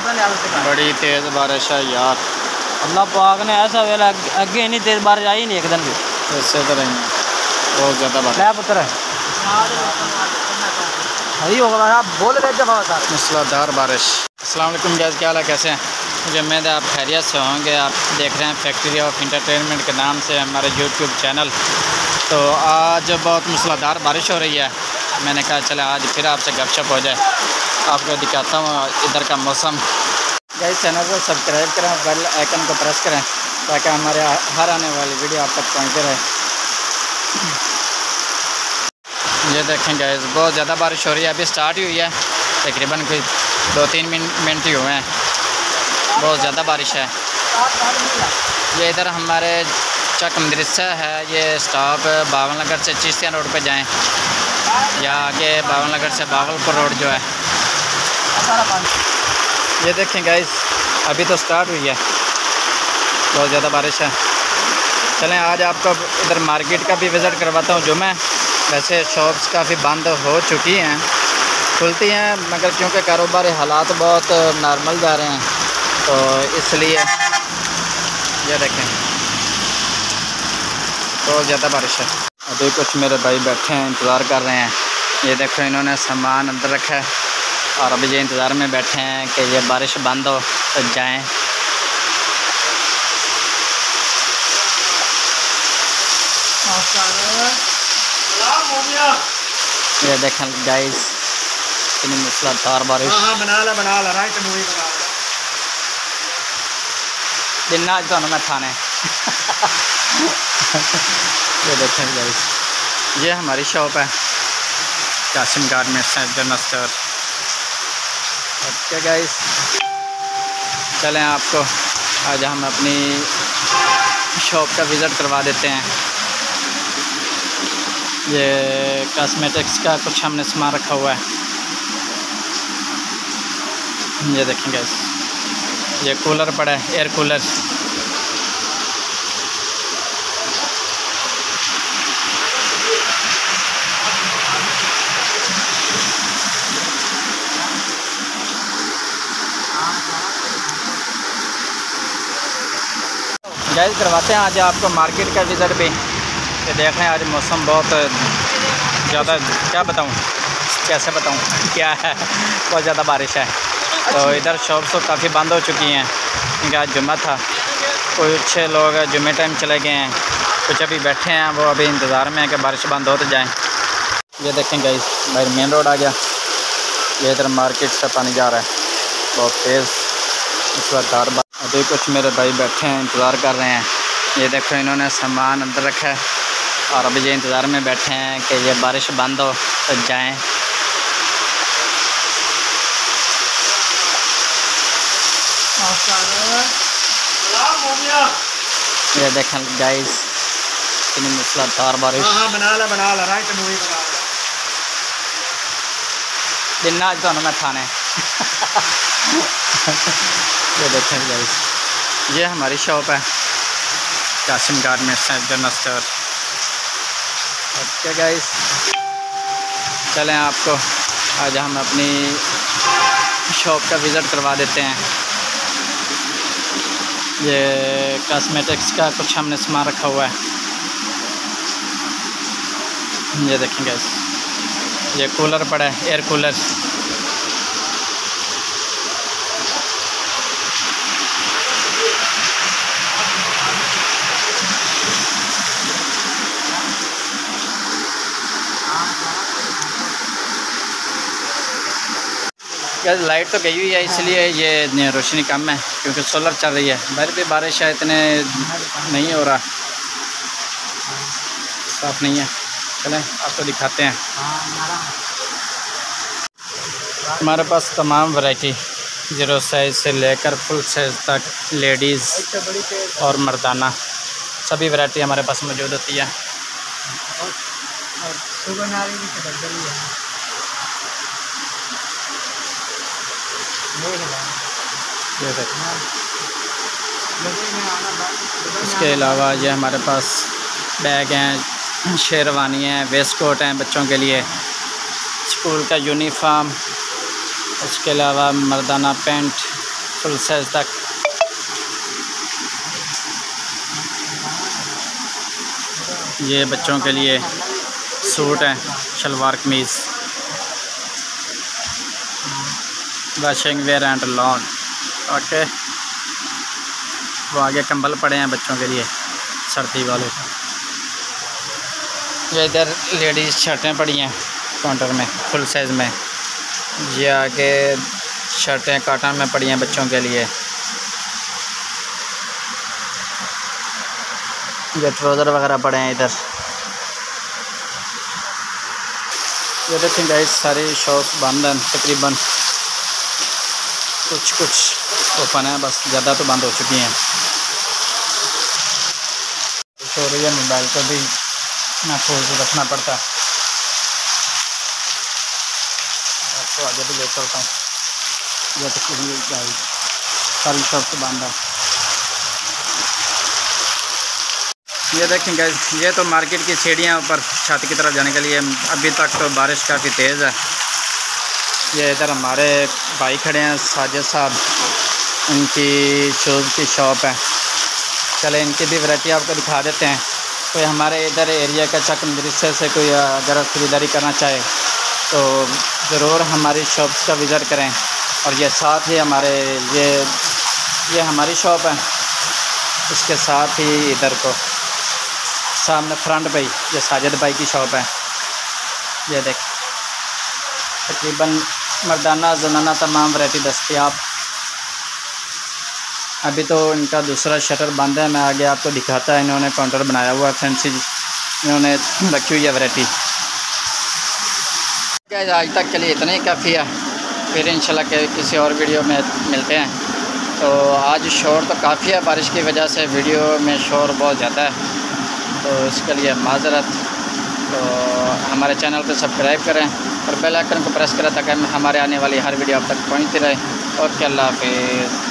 बड़ी तेज़ बारिश है यार अल्लाह पाक ने ऐसा वेला अगे इन्नी तेज बारिश आई नहीं एक दिन भी इसे तरह ही है बहुत ज़्यादा बारिश ले पुत्र सही होगा आप बोल रहे थे बहुत सारे मूसलाधार बारिश अस्सलाम वालेकुम गैस क्या हाल है कैसे हैं मुझे उम्मीद है आप खैरियत से होंगे आप देख रहे हैं फैक्ट्री ऑफ़ इंटरटेनमेंट के नाम से हमारे यूट्यूब चैनल तो आज बहुत मूसलाधार बारिश हो रही है मैंने कहा चले आज फिर आपसे गपशप हो जाए आपको दिखाता हूँ इधर का मौसम। गैस चैनल को सब्सक्राइब करें बेल आइकन को प्रेस करें, ताकि हमारे हर आने वाली वीडियो आप तक पहुँचते रहे। ये देखें गैस बहुत ज़्यादा बारिश हो रही है। अभी स्टार्ट ही हुई है। तकरीबन कोई दो तीन मिनट ही हुए हैं। बहुत ज़्यादा बारिश है। ये इधर हमारे चक मदरसा है। ये स्टॉप बावन नगर से चिश्तिया रोड पे जाएँ। या आगे बावन नगर से बावलपुर रोड जो है। ये देखें गाइस अभी तो स्टार्ट हुई है। बहुत ज़्यादा बारिश है। चलें, आज आपको इधर मार्केट का भी विज़िट करवाता हूँ जुम्मे वैसे शॉप्स काफ़ी बंद हो चुकी हैं। खुलती हैं, मगर क्योंकि कारोबारी हालात बहुत नॉर्मल जा रहे हैं तो इसलिए ये देखें। बहुत ज़्यादा बारिश है। अभी कुछ मेरे भाई बैठे हैं, इंतज़ार कर रहे हैं। ये देखो, इन्होंने सामान अंदर रखा है। और अभी ये इंतज़ार में बैठे हैं कि ये बारिश बंद हो तो जाएँ। ये देखें गाइस इतनी मूसलाधार बारिश। बना ला बना ला राइट मूवी बना ला। दिन आज तो मैं थाने ये देखें गाइस ये हमारी शॉप है। कासिम गारमेंट्स है जनरल स्टोर ओके गाइस चलें आपको। आज हम अपनी शॉप का विज़िट करवा देते हैं। ये कॉस्मेटिक्स का कुछ हमने सामान रखा हुआ है। ये देखेंगे ये कूलर पड़ा है एयर कूलर गैस करवाते हैं आज आपको मार्केट का विज़िट भी। ये देख रहे हैं आज मौसम बहुत ज़्यादा क्या बताऊँ? कैसे बताऊँ? क्या है? बहुत ज़्यादा बारिश है। तो इधर शॉप्स तो काफ़ी बंद हो चुकी हैं। क्योंकि आज जुम्मा था। कुछ लोग जुम्मे टाइम चले गए हैं। कुछ अभी बैठे हैं वो अभी इंतज़ार में है कि बारिश बंद हो तो जाएँ। ये देखें गई भाई मेन रोड आ गया। ये इधर मार्केट से पानी जा रहा है। बहुत तेज़। इस वक्त धार अभी कुछ मेरे भाई बैठे हैं इंतज़ार कर रहे हैं। ये देखो इन्होंने सामान अंदर रखा है और अभी ये इंतज़ार में बैठे हैं कि ये बारिश बंद हो तो जाएँ। ये देखें गाइस इतनी मूसलाधार बारिश। बना ला बना ला राइट मूवी बना ला। दिन आज तो मैं थाने ये देखें गाइस ये हमारी शॉप है। कासिम गारमेंट्स है जनरल स्टोर ओके गाइस चलें आपको। आज हम अपनी शॉप का विज़िट करवा देते हैं। ये कॉस्मेटिक्स का कुछ हमने सामान रखा हुआ है। ये देखें गाइस ये कूलर पड़ा है एयर कूलर यार लाइट तो गई हुई है इसलिए ये रोशनी कम है क्योंकि सोलर चल रही है। बाहर भी बारिश है इतने नहीं हो रहा। साफ़ नहीं है। चलें आपको दिखाते हैं। हमारे पास तमाम वैरायटी ज़ीरो साइज़ से लेकर फुल साइज़ तक लेडीज़ और मर्दाना। सभी वैरायटी हमारे पास मौजूद होती है ये देखिए इसके अलावा ये हमारे पास बैग हैं, शेरवानी हैं, वेस्ट कोट हैं बच्चों के लिए। स्कूल का यूनिफॉर्म, उसके अलावा मर्दाना पेंट, फुल साइज़ तक। ये बच्चों के लिए सूट है, shalwar kameez. Washing wear and lawn okay वो आगे कंबल पड़े हैं बच्चों के लिए, सर्दी वाले। ये इधर लेडीज़ शर्टें पड़ी हैं काउंटर में फुल साइज़ में। ये आगे शर्टें काटन में पड़ी हैं बच्चों के लिए। ये ट्राउज़र वगैरह पड़े हैं इधर। ये देखें गाइस सारी शॉप बंद हैं, तकरीबन। कुछ कुछ ओपन है, बस ज़्यादा तो बंद हो चुकी हैं। हो रही है मोबाइल को भी महफूज रखना पड़ता। है आपको आगे भी ले चलता हूँ। ये तो सारी शॉप बंद है। ये देखें गैस ये तो मार्केट की सीढ़ियाँ ऊपर छत की तरफ़ जाने के लिए अभी तक तो बारिश काफ़ी तेज़ है। ये इधर हमारे भाई खड़े हैं, साजिद साहब। उनकी शूज़ की शॉप है। चले, इनकी भी वैरायटी आपको दिखा देते हैं। कोई हमारे इधर एरिया का चक मदरसे से कोई अगर ख़रीदारी करना चाहे तो ज़रूर हमारी शॉप्स का विज़िट करें। और ये साथ ही हमारे, ये ये हमारी शॉप है। इसके साथ ही इधर को। सामने फ्रंट पे ये साजिद भाई की शॉप है। ये देख, तकरीबन मर्दाना, जनाना तमाम वैरायटी दस्तियाब। अभी तो इनका दूसरा शटर बंद है, मैं आगे आपको दिखाता है इन्होंने काउंटर बनाया हुआ है, फैंसी इन्होंने रखी हुई है वैरायटी। आज तक के लिए इतना ही काफ़ी है। फिर इंशाल्लाह के किसी और वीडियो में मिलते हैं। तो आज शोर तो काफ़ी है, बारिश की वजह से वीडियो में शोर बहुत ज़्यादा है। तो इसके लिए माजरत। तो हमारे चैनल को सब्सक्राइब करें। और बेल आइकन को प्रेस करें ताकि हमारे आने वाली हर वीडियो आप तक पहुँचती रहे। और क्या अल्लाह हाफिज़।